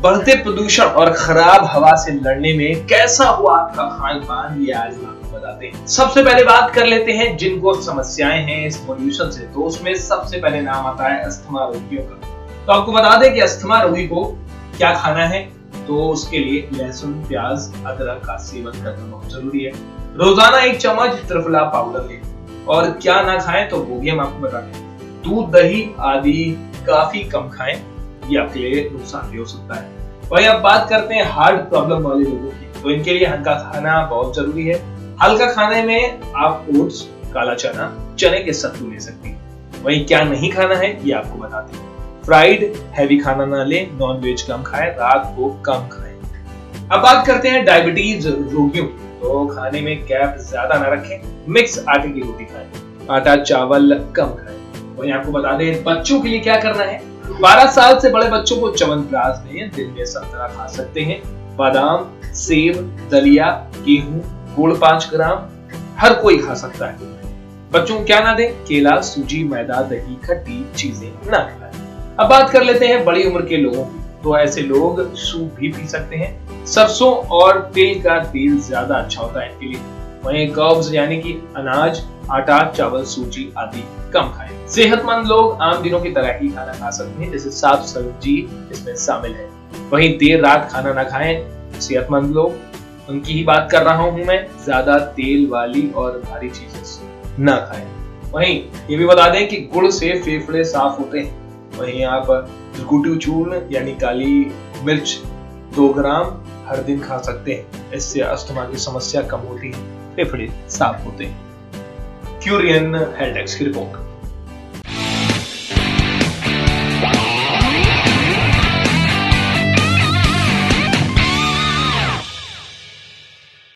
बढ़ते प्रदूषण और खराब हवा से लड़ने में कैसा हुआ आपका खान पान, ये आज हम आपको बताते हैं। सबसे पहले बात कर लेते हैं, जिनको समस्याएँ हैं इस पोल्यूशन से तो उसमें सबसे पहले नाम आता है अस्थमा रोगियों का। तो आपको बता दें कि अस्थमा रोगी को क्या खाना है तो उसके लिए लहसुन, प्याज, अदरक का सेवन करना बहुत ज़रूरी है। रोज़ाना एक चम्मच त्रिफला पाउडर लें, और क्या ना खाएँ तो वो भी हम आपको बता दें। दूध, दही आदि काफ़ी कम खाएँ, ये आपके लिए नुकसान भी हो सकता है। वही अब बात करते हैं हार्ट प्रॉब्लम वाले लोगों की। तो इनके लिए हल्का खाना बहुत ज़रूरी है। हल्का खाने में आप ओट्स काला चना, चने के सत्तू ले सकते हैं। वही क्या नहीं खाना है, ये आपको बताते हैं। फ्राइड हैवी खाना ना लें नॉन वेज कम खाएँ, रात को कम खाएँ। अब बात करते हैं डायबिटीज़ रोगियों तो खाने में कैप ज़्यादा ना रखें मिक्स आटे की रोटी खाएँ, आटा, चावल कम खाएँ। वही आपको बता दें, बच्चों के लिए क्या करना है? 12 साल से बड़े बच्चों को च्यवनप्राश दें दिन में संतरा खा सकते हैं। बादाम, सेब, दलिया, गेहूँ, गुड़ पाँच ग्राम, हर कोई खा सकता है। बच्चों क्या ना दें? केला, सूजी, मैदा, दही, खट्टी चीज़ें ना खिलाएँ अब बात कर लेते हैं बड़ी उम्र के लोगों की। तो ऐसे लोग सूप भी पी सकते हैं। सरसों और तिल का तेल ज़्यादा अच्छा होता है इनके लिए। वहीं कर्ब्स यानी कि अनाज, आटा, चावल, सूजी आदि कम खाएँ। सेहतमंद लोग आम दिनों की तरह ही खाना खा सकते हैं, जैसे साफ़ सब्ज़ी इसमें शामिल है। वहीं देर रात खाना ना खाएँ, सेहतमंद लोग, उनकी ही बात कर रहा हूँ मैं, ज़्यादा तेल वाली और भारी चीज़ें ना खाएँ। वहीं ये भी बता दें कि गुड़ से फेफड़े साफ़ होते हैं। वहीं आप गुटू चूर्ण, यानी काली मिर्च, दो ग्राम हर दिन खा सकते हैं। इससे अस्थमा की समस्या कम होती है। फेफड़े साफ़ होते. हैं क्यूरियन हेल्थ की रिपोर्ट.